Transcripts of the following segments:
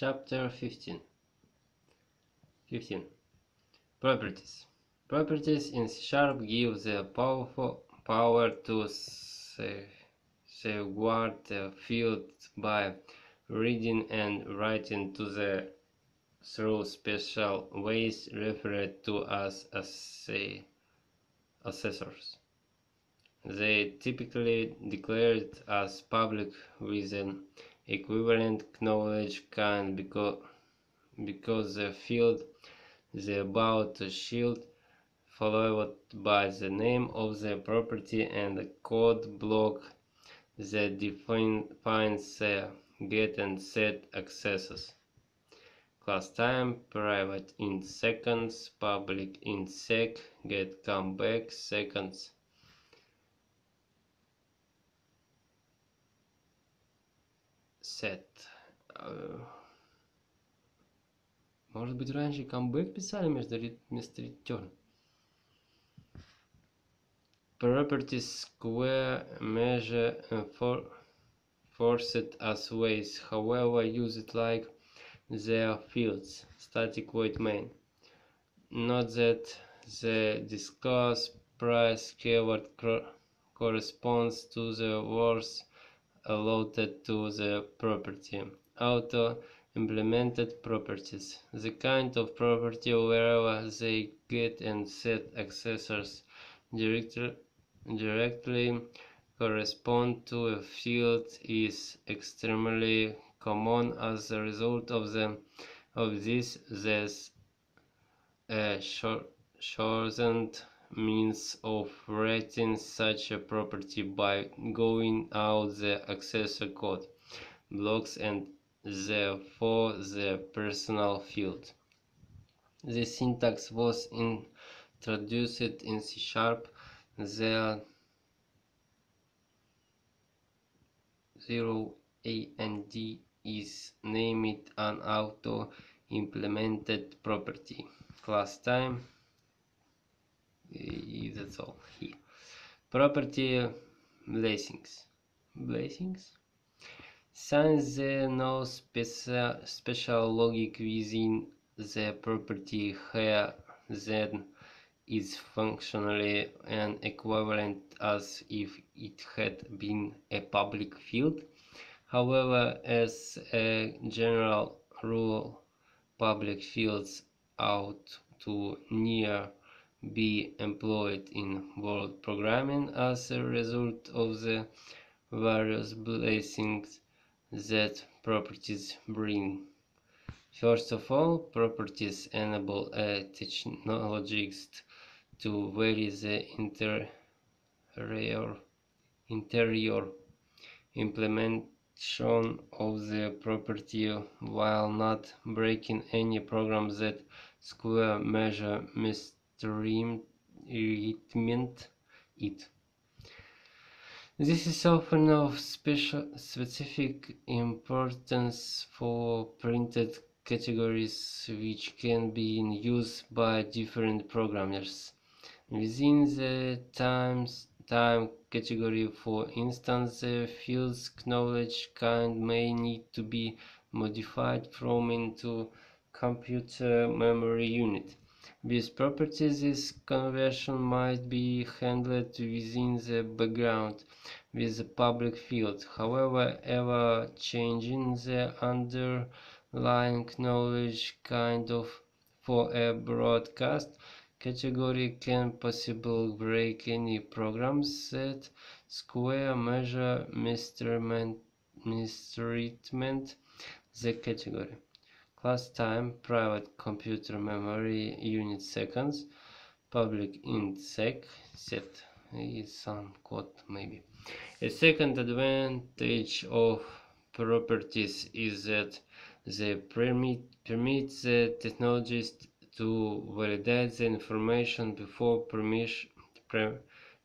chapter 15 15 properties. Properties in C sharp give the powerful power to safeguard the field by reading and writing to the through special ways referred to as assessors. They typically declared as public with an equivalent knowledge kind because, because the field the about shield followed by the name of the property and the code block that defines the get and set accesses. Class time private in seconds public in sec get come back seconds set может быть раньше камбэк писали вместо, вместо return properties square measure for forced as ways however use it like their fields static void main note that the discuss price keyword corresponds to the words allotted to the property. Auto implemented properties. The kind of property wherever they get and set accessors directly directly correspond to a field is extremely common. As a result of the of this there's a shortened means of writing such a property by going out the accessor code blocks and therefore the personal field. The syntax was introduced in C Sharp. The 0 A and D is named an auto implemented property class time that's all here. Property blessings. Blessings? Since there no special special logic within the property here then is functionally an equivalent as if it had been a public field. However, as a general rule, public fields out to near be employed in world programming as a result of the various blessings that properties bring. First of all, properties enable a technologist to vary the interior, interior implement shown of the property while not breaking any program that square measure mistreatment it. This is often of special specific importance for printed categories which can be in use by different programmers. Within the times time category for instance the field's knowledge kind may need to be modified from into computer memory unit. With properties this conversion might be handled within the background with the public field. However, ever changing the underlying knowledge kind of for a broadcast category can possibly break any programs that square measure mistreatment the category. Class time, private computer memory unit seconds, public int sec, set is some code maybe. A second advantage of properties is that they permit, permit the technologist to validate the information before permission,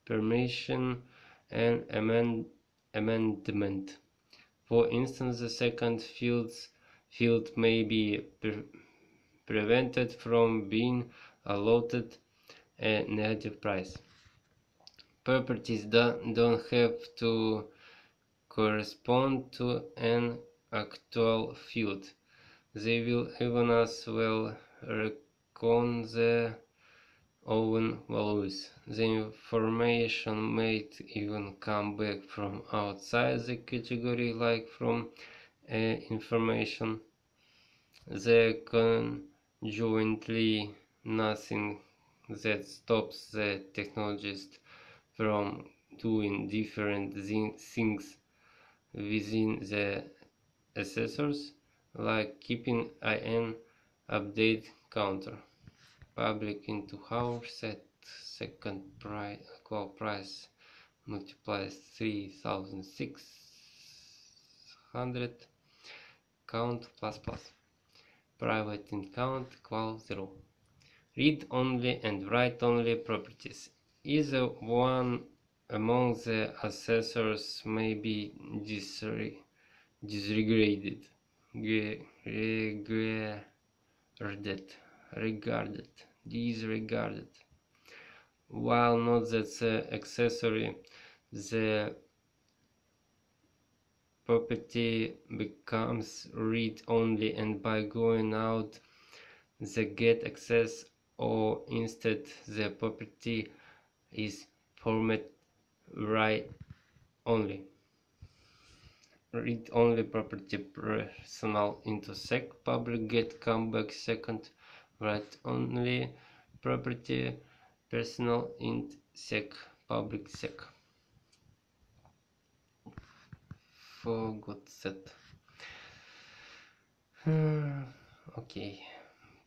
permission and amend, amendment. For instance, the second field's field may be pre prevented from being allotted a negative price. Properties don't, don't have to correspond to an actual field. They will even as well recon the own values. The information might even come back from outside the category, like from uh, information. The conjointly nothing that stops the technologist from doing different things within the accessors like keeping in update counter. Public into hours set second price equal price multiplies 3600 count plus plus private in count equal 0 read only and write only properties. Either one among the accessors may be disregarded. Regarded. Regarded. Disregarded. While not that the accessory the property becomes read only and by going out the get access or instead the property is format write only. Read only property personal into sec public get comeback second write only property personal int sec public sec forgot that okay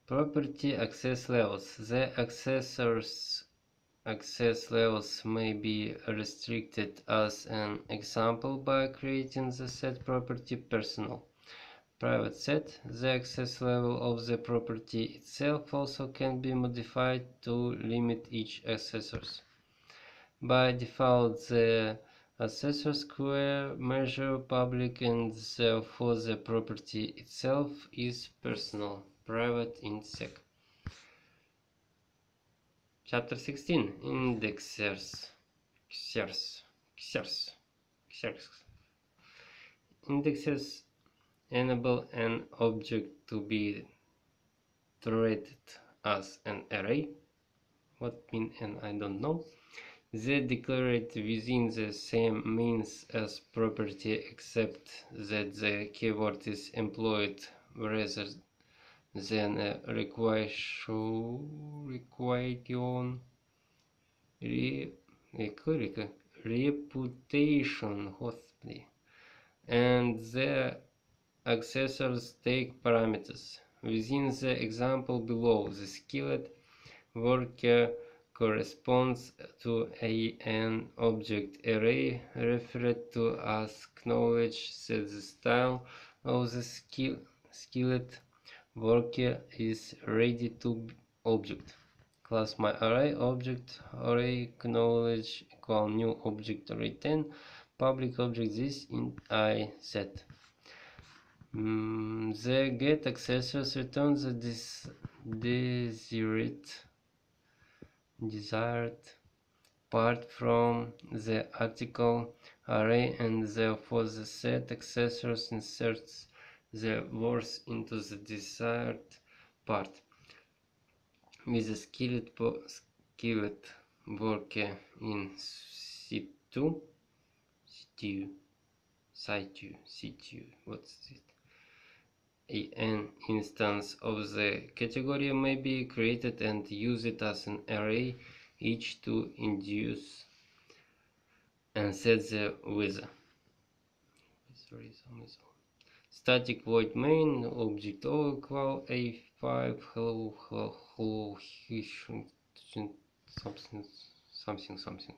property access levels the accessors access levels may be restricted as an example by creating the set property personal private set. The access level of the property itself also can be modified to limit each accessors. By default, the accessor square measure public and therefore the property itself is personal, private in sec. Chapter 16 Indexers Xers Xers Xers Indexers enable an object to be treated as an array. What mean and I don't know. They declare it within the same means as property except that the keyword is employed rather than a requisition re, reputation hostly and the accessors take parameters. Within the example below, the skilled worker corresponds to an object array referred to as knowledge that the style of the skill, skillet. Worker is ready to object. Class my array object array knowledge equal new object array 10 public object this in i set. Mm, the get accessors returns the des desired desired part from the article array and therefore the set accessors inserts the words into the desired part. With the skillet, skillet worker in situ, situ, situ, situ, what's it? An instance of the category may be created and used as an array, each to induce and set the. Sorry, static void main object equal a5 hello hello hello something something something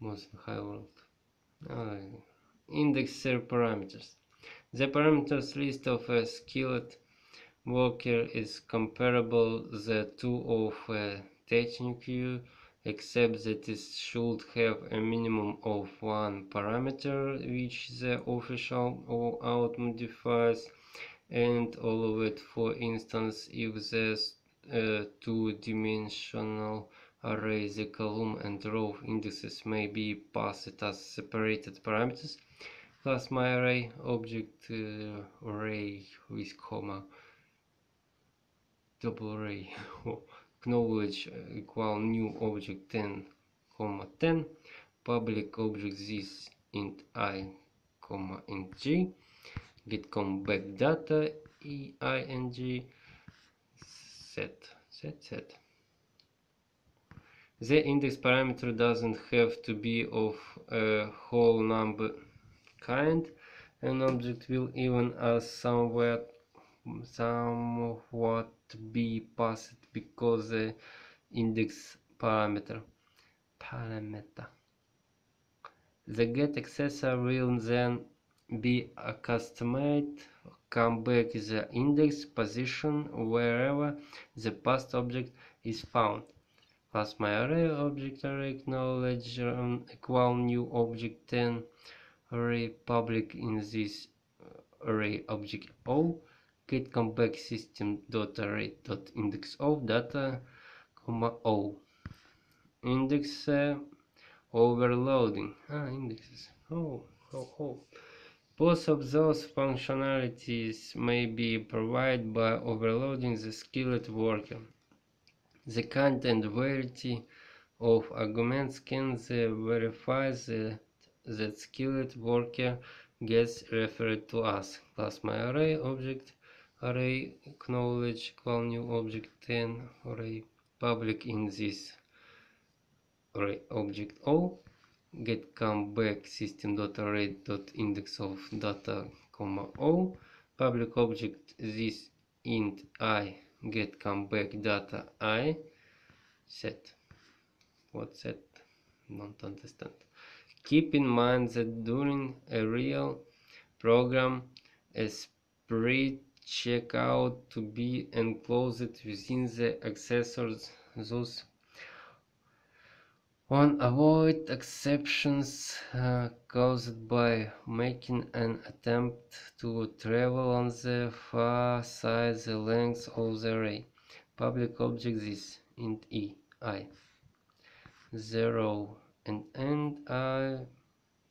most high world uh, indexer parameters. The parameters list of a skillet worker is comparable the two of a teaching queue except that it should have a minimum of one parameter which the official or out modifies and all of it for instance if the uh, two-dimensional array the column and row indexes may be passed as separated parameters plus my array object uh, array with comma double array acknowledge equal new object 10 comma 10 public object this int i comma int g get come back data e i n g set set set. The index parameter doesn't have to be of a whole number kind an object will even as somewhat somewhat be passed because the index parameter parameter. The get accessor will then be a accustomed come back the index position wherever the past object is found. Plus my array object array acknowledge um, equal new object 10 array public in this uh, array object o get comeback system dot array dot index of data comma o. Index uh, overloading. Ah indexes. Oh oh oh. Both of those functionalities may be provided by overloading the skilled worker. The content variety of arguments can verify that that skilled worker gets referred to as plus my array object array acknowledge equal new object 10 array public in this array object. O get come back system dot array dot index of data comma o public object this int i get come back data i set. What set? Don't understand keep in mind that during a real program a sprite checkout to be enclosed within the accessors thus one avoid exceptions uh, caused by making an attempt to travel on the far side the length of the array. Public object this int e i. 0 and end i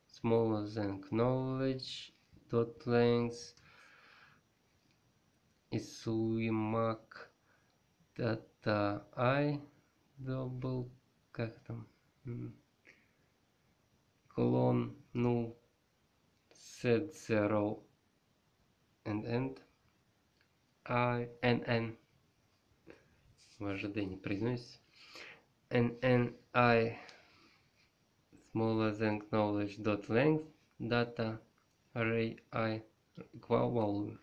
smaller than knowledge dot length is mark data i double как там colon null set 0 and end i n n в ожидании произносится n n i smaller than knowledge dot length data array i equal volume